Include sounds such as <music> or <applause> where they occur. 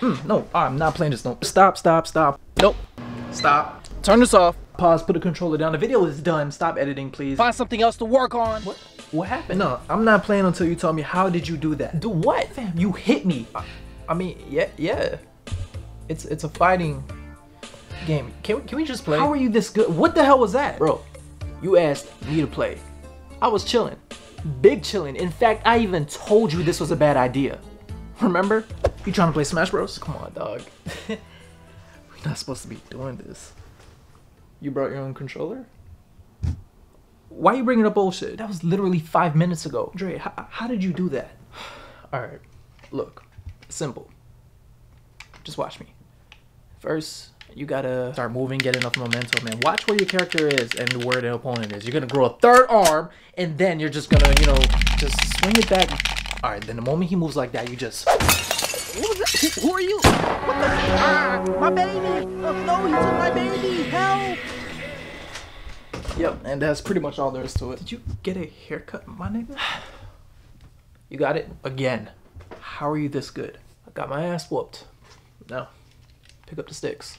Mm, no, I'm not playing this. No, stop, stop, stop. Nope. Stop. Turn this off. Pause. Put the controller down. The video is done. Stop editing, please. Find something else to work on. What? What happened? No, I'm not playing until you tell me how did you do that. Do what? Fam, you hit me. I, I mean, yeah, yeah. It's it's a fighting game. Can we, can we just play? How are you this good? What the hell was that? bro? You asked me to play. I was chilling, Big chilling. In fact, I even told you this was a bad idea. remember? You trying to play Smash Bros? Come on, dog. <laughs> We're not supposed to be doing this. You brought your own controller? Why are you bringing up bullshit? That was literally five minutes ago. Dre, how, how did you do that? <sighs> All right, look, simple. Just watch me. First, you gotta start moving, get enough momentum, and watch where your character is and where the opponent is. You're gonna grow a third arm, and then you're just gonna, you know, just swing it back. All right, then the moment he moves like that, you just. What was that? Who, who are you? What the? Ah, my baby! Oh, no, he took my baby! Help! Yep, and that's pretty much all there is to it. Did you get a haircut, my nigga? <sighs> You got it again. How are you this good? I got my ass whooped. No. Pick up the sticks.